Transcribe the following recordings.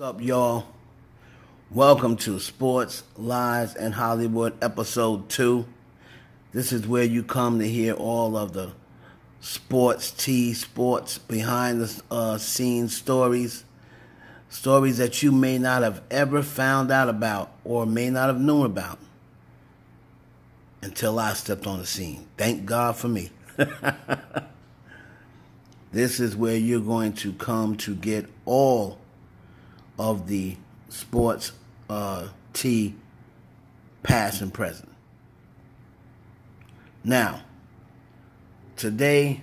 What's up, y'all? Welcome to Sports, Lies, and Hollywood, Episode 2. This is where you come to hear all of the sports tea, sports behind the uh, scenes stories, stories that you may not have ever found out about or may not have known about until I stepped on the scene. Thank God for me. this is where you're going to come to get all of the sports uh, tea, past and present. Now, today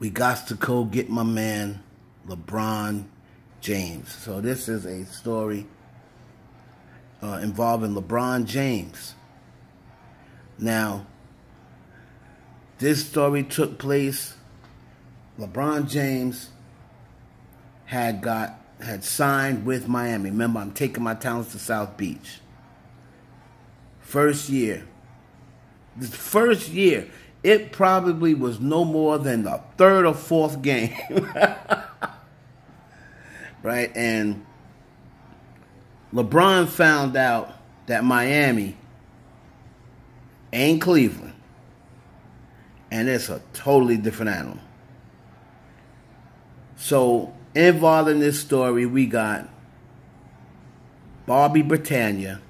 we got to go get my man LeBron James. So this is a story uh, involving LeBron James. Now, this story took place. LeBron James had got had signed with Miami. Remember, I'm taking my talents to South Beach. First year. The first year, it probably was no more than the third or fourth game. right? And LeBron found out that Miami ain't Cleveland. And it's a totally different animal. So Involved in this story, we got Barbie Britannia.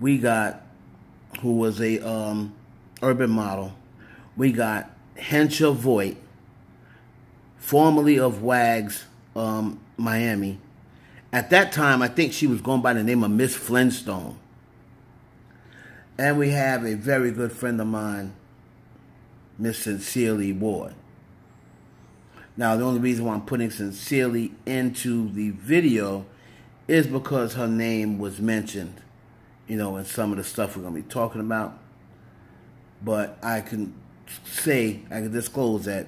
We got who was a um, urban model. We got Hencha Voigt, formerly of Wags, um, Miami. At that time, I think she was going by the name of Miss Flintstone. And we have a very good friend of mine, Miss Sincerely Ward. Now, the only reason why I'm putting Sincerely into the video is because her name was mentioned, you know, in some of the stuff we're going to be talking about. But I can say, I can disclose that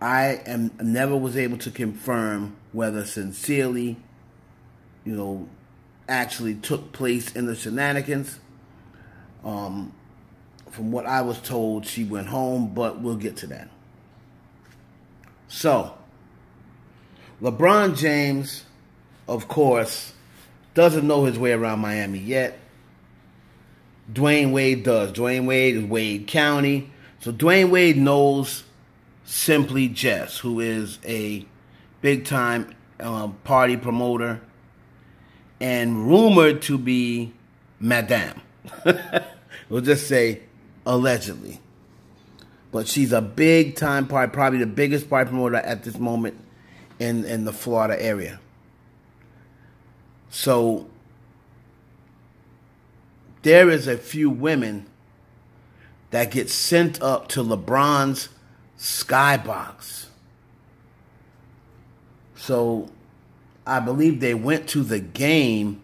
I am never was able to confirm whether Sincerely, you know, actually took place in the shenanigans. Um, from what I was told, she went home, but we'll get to that. So, LeBron James, of course, doesn't know his way around Miami yet. Dwyane Wade does. Dwyane Wade is Wade County. So Dwyane Wade knows Simply Jess, who is a big time um, party promoter and rumored to be Madame. we'll just say allegedly. But she's a big time party, probably the biggest party promoter at this moment in, in the Florida area. So there is a few women that get sent up to LeBron's skybox. So I believe they went to the game.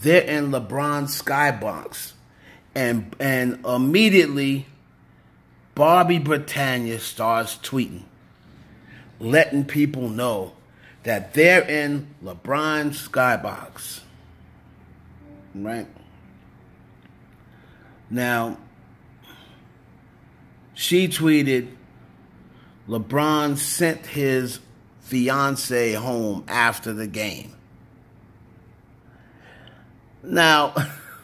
They're in LeBron's skybox. And and immediately Barbie Britannia starts tweeting, letting people know that they're in LeBron's skybox. Right? Now, she tweeted, LeBron sent his fiance home after the game. Now,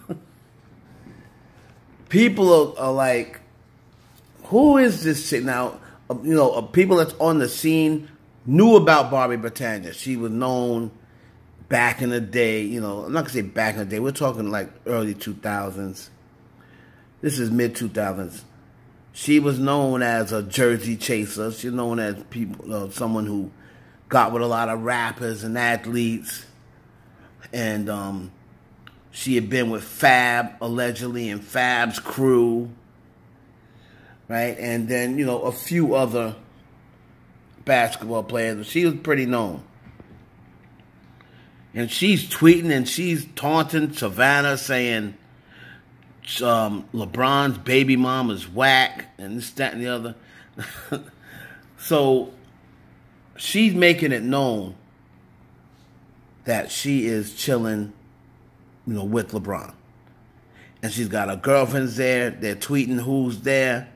people are, are like, who is this now? Uh, you know, uh, people that's on the scene knew about Barbie Britannia. She was known back in the day. You know, I'm not gonna say back in the day. We're talking like early 2000s. This is mid 2000s. She was known as a Jersey chaser. She's known as people, uh, someone who got with a lot of rappers and athletes, and um, she had been with Fab allegedly and Fab's crew right? And then, you know, a few other basketball players. She was pretty known. And she's tweeting and she's taunting Savannah saying um, LeBron's baby mom is whack and this, that, and the other. so she's making it known that she is chilling, you know, with LeBron. And she's got her girlfriends there. They're tweeting who's there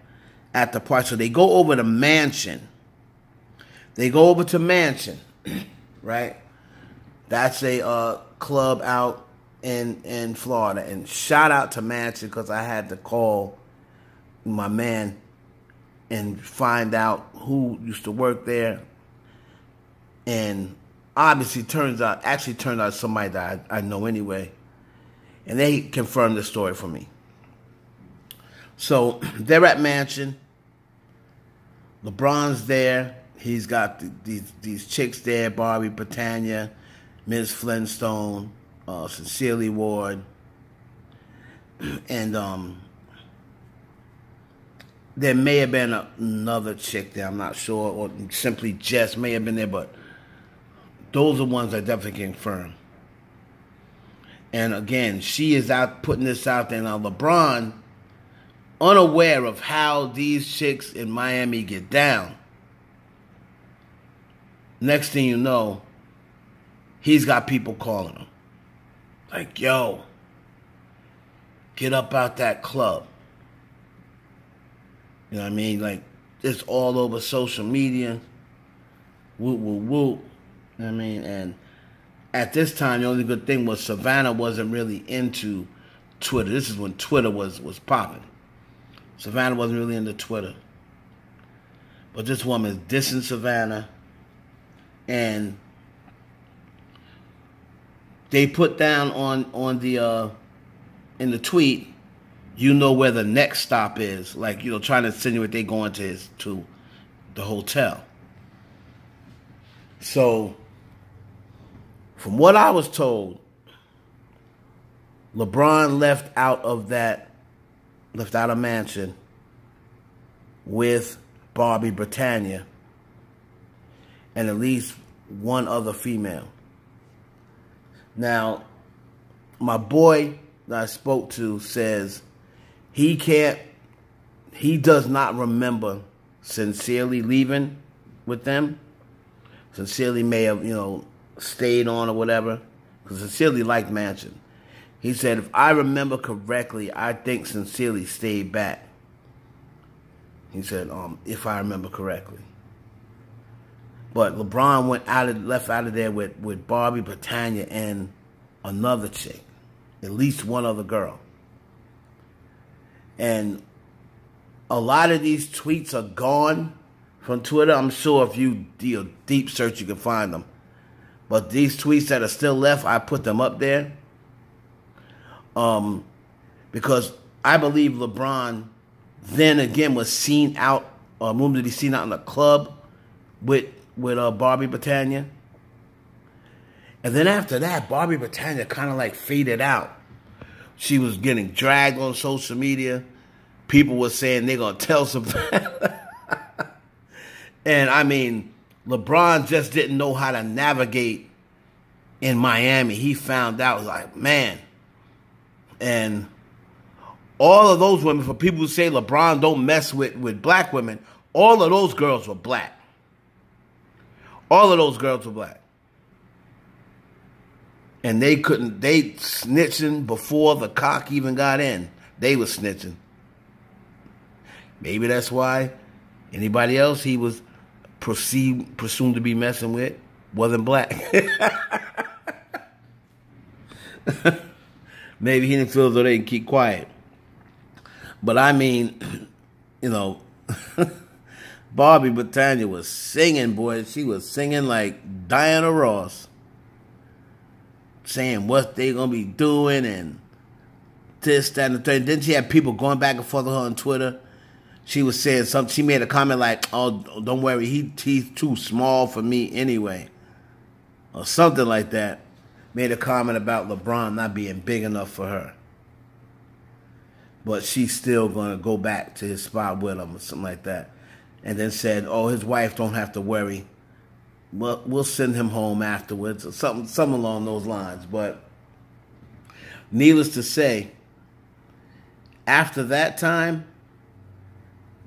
at the park. So they go over to mansion They go over to Mansion, right? That's a uh, club out in in Florida. And shout out to Mansion because I had to call my man and find out who used to work there. And obviously turns out actually turned out somebody that I, I know anyway. And they confirmed the story for me. So they're at Mansion. LeBron's there. He's got the, these these chicks there: Barbie Britannia, Ms. Flintstone, uh, Sincerely Ward, and um, there may have been another chick there. I'm not sure, or simply Jess may have been there, but those are ones I definitely confirm. And again, she is out putting this out there. Now, LeBron, unaware of how these chicks in Miami get down, next thing you know, he's got people calling him. Like, yo, get up out that club. You know what I mean? Like, it's all over social media. Woo, woo, woo. I mean, and at this time, the only good thing was Savannah wasn't really into Twitter. This is when Twitter was was popping. Savannah wasn't really into Twitter, but this woman is dissing Savannah, and they put down on on the uh, in the tweet, you know where the next stop is, like you know, trying to insinuate they going to his to the hotel. So from what I was told, LeBron left out of that, left out of mansion with Barbie Britannia and at least one other female. Now, my boy that I spoke to says he can't, he does not remember sincerely leaving with them. Sincerely may have, you know, stayed on or whatever, because Sincerely liked Mansion. He said, if I remember correctly, I think Sincerely stayed back. He said, um, if I remember correctly. But LeBron went out of left out of there with, with Barbie Britannia and another chick. At least one other girl. And a lot of these tweets are gone from Twitter. I'm sure if you do a deep search, you can find them. But these tweets that are still left, I put them up there. Um, because I believe LeBron then again was seen out, uh, to be seen out in a club with with uh, Barbie Britannia. And then after that, Barbie Britannia kind of like faded out. She was getting dragged on social media. People were saying they're gonna tell something. and I mean, LeBron just didn't know how to navigate in Miami. He found out, like, man. And all of those women, for people who say LeBron don't mess with, with black women, all of those girls were black. All of those girls were black. And they couldn't, they snitching before the cock even got in. They was snitching. Maybe that's why anybody else he was perceived, presumed to be messing with wasn't black. Maybe he didn't feel as though they can keep quiet. But I mean, you know, Barbie Britannia was singing, boy. She was singing like Diana Ross. Saying what they gonna be doing and this, that, and the third. Then she had people going back and forth with her on Twitter she was saying something. She made a comment like, "Oh, don't worry, he he's too small for me anyway," or something like that. Made a comment about LeBron not being big enough for her, but she's still gonna go back to his spot with him or something like that. And then said, "Oh, his wife don't have to worry. Well, we'll send him home afterwards," or something, something along those lines. But needless to say, after that time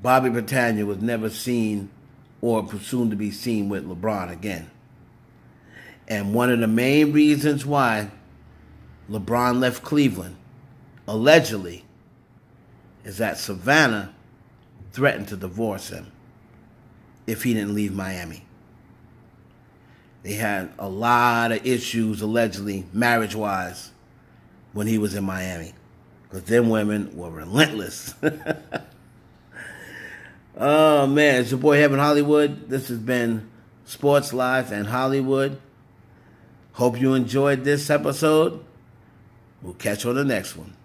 Barbie Britannia was never seen or presumed to be seen with LeBron again. And one of the main reasons why LeBron left Cleveland, allegedly, is that Savannah threatened to divorce him if he didn't leave Miami. they had a lot of issues, allegedly, marriage wise, when he was in Miami. Because them women were relentless. oh, man. It's your boy Heaven Hollywood. This has been Sports Life and Hollywood. Hope you enjoyed this episode. We'll catch you on the next one.